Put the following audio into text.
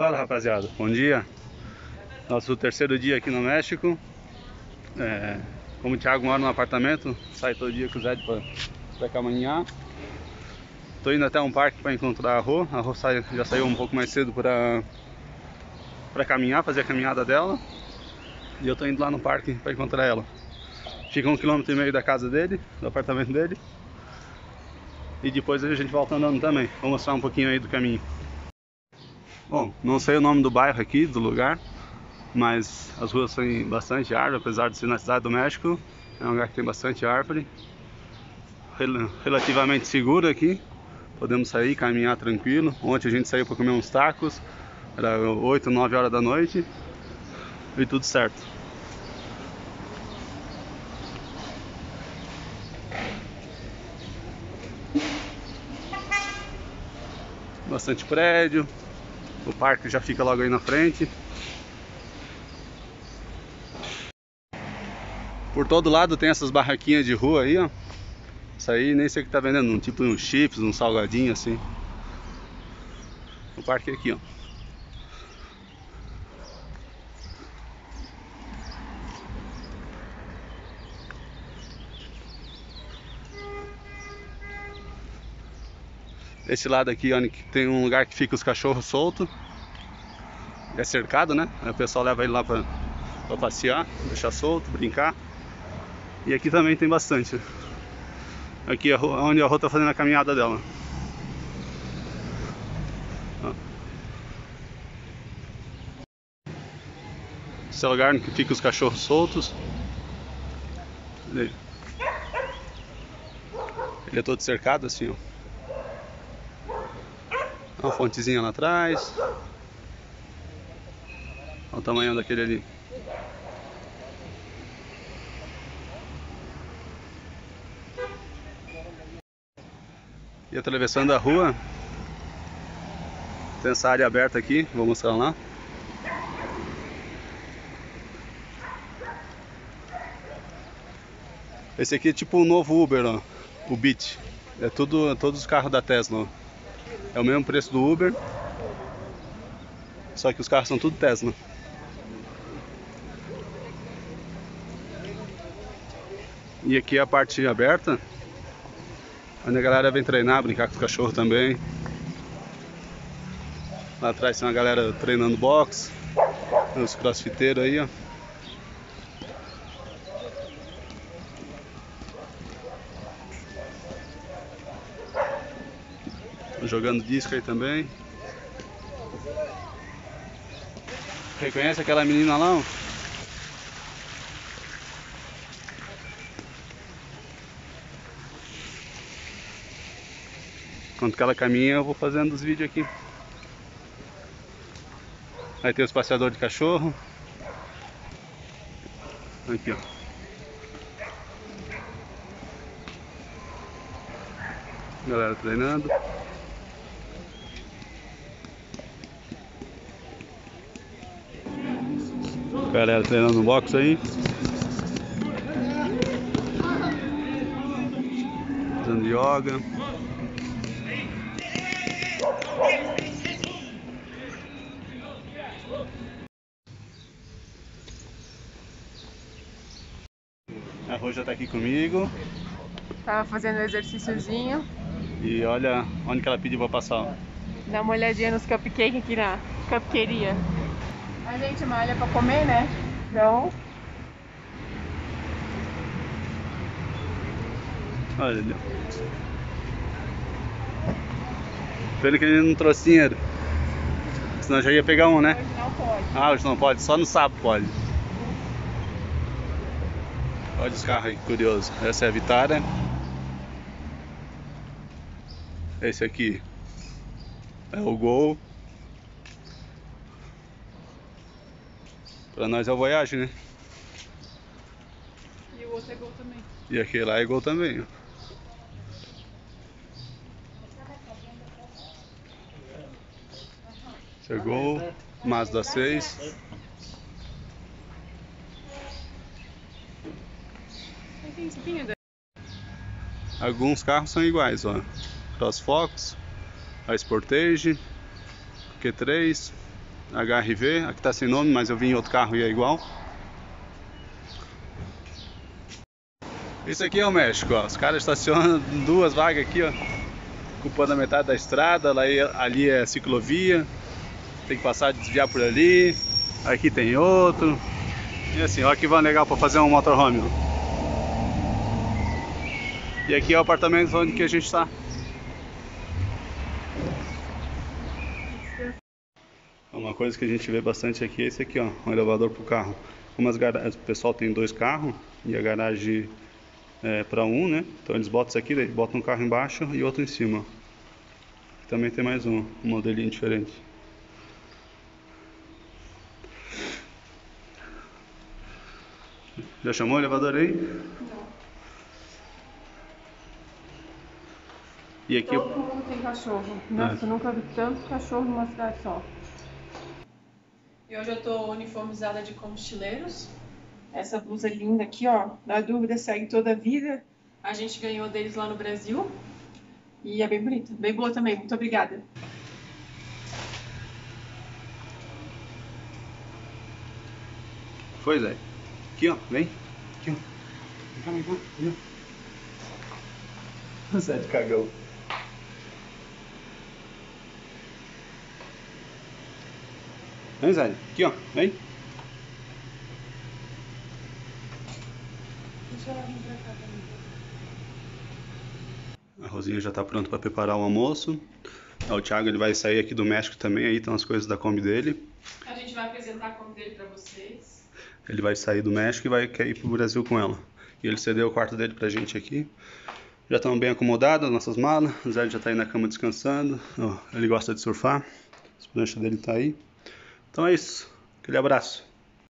Fala rapaziada, bom dia. Nosso terceiro dia aqui no México. É, como o Thiago mora no apartamento, sai todo dia com o Zé para caminhar. Tô indo até um parque para encontrar a Rô. A Rô sai, já saiu um pouco mais cedo para para caminhar, fazer a caminhada dela. E eu tô indo lá no parque para encontrar ela. Fica um quilômetro e meio da casa dele, do apartamento dele. E depois a gente volta andando também. Vou mostrar um pouquinho aí do caminho. Bom, não sei o nome do bairro aqui, do lugar, mas as ruas têm bastante árvore, apesar de ser na cidade do México. É um lugar que tem bastante árvore. Relativamente seguro aqui. Podemos sair, caminhar tranquilo. Ontem a gente saiu para comer uns tacos. Era 8, 9 horas da noite. E tudo certo. Bastante prédio. O parque já fica logo aí na frente. Por todo lado tem essas barraquinhas de rua aí, ó. Isso aí nem sei o que tá vendendo, um tipo um chips, um salgadinho assim. O parque é aqui, ó. Esse lado aqui, onde tem um lugar que fica os cachorros soltos. É cercado, né? Aí o pessoal leva ele lá pra, pra passear, deixar solto, brincar. E aqui também tem bastante. Aqui é onde a Rô tá fazendo a caminhada dela. Esse é o lugar que fica os cachorros soltos. Ele é todo cercado assim, ó. Uma fontezinha lá atrás. Olha o tamanho daquele ali. E atravessando a rua, tem essa área aberta aqui, vou mostrar lá. Esse aqui é tipo um novo Uber, ó, o Beat. É tudo, todos os carros da Tesla. Ó. É o mesmo preço do Uber. Só que os carros são tudo Tesla. E aqui é a parte aberta. Onde a galera vem treinar, brincar com os cachorros também. Lá atrás tem uma galera treinando boxe. Os crossfiteiros aí, ó. Jogando disco aí também. Reconhece aquela menina lá? Enquanto que ela caminha, eu vou fazendo os vídeos aqui. Aí tem os passeadores de cachorro. Aqui, ó. Galera treinando. Galera treinando no box aí. Fazendo yoga. A Rô já tá aqui comigo. Tava fazendo um exercíciozinho. E olha onde que ela pediu pra passar. Dá uma olhadinha nos cupcakes aqui na cupqueria. A gente malha pra comer, né? Então. Olha ali. Pena que ele não trouxe dinheiro. Senão já ia pegar um, né? Hoje não pode. Ah, hoje não pode, só no sábado pode. Olha os carros aí, curioso. Essa é a Vitara. Esse aqui é o Gol. Pra nós é o Voyage, né? E o outro é gol também. E aquele lá é Gol também, ó. Gol, Mazda 6. Tem espinha da... Alguns carros são iguais, ó. CrossFox, a Sportage, Q3, HRV, aqui tá sem nome, mas eu vim em outro carro e é igual. Esse aqui é o México, ó. Os caras estacionam duas vagas aqui, ó. Ocupando a metade da estrada, lá, ali é ciclovia. Tem que passar, desviar por ali. Aqui tem outro. E assim, ó que van legal para fazer um motorhome. Ó. E aqui é o apartamento onde que a gente está. Uma coisa que a gente vê bastante aqui é esse aqui, ó, um elevador para o carro. Como as o pessoal tem dois carros e a garagem é para um, né? Então eles botam isso aqui, daí botam um carro embaixo e outro em cima. Também tem mais um, um modelinho diferente. Já chamou o elevador aí? Não. E aqui Todo mundo tem cachorro. Nossa, é. eu nunca vi tanto cachorro numa cidade só. E hoje eu tô uniformizada de combustíveis. Essa blusa linda aqui, ó. Na dúvida, segue toda a vida. A gente ganhou deles lá no Brasil. E é bem bonita. Bem boa também. Muito obrigada. Foi, Zé. Aqui, ó. Vem. Aqui, ó. Vem cá, vem cá. Vem. Zé de cagão. Vem, Zé. Aqui, ó. Vem. A Rosinha já está pronta para preparar o almoço. O Thiago ele vai sair aqui do México também, aí estão as coisas da Kombi dele. A gente vai apresentar a Kombi dele para vocês. Ele vai sair do México e vai querer ir pro Brasil com ela. E ele cedeu o quarto dele pra gente aqui. Já estão bem acomodadas nossas malas. O Zé já está aí na cama descansando. ele gosta de surfar. A prancha dele está aí. Então é isso. Aquele abraço.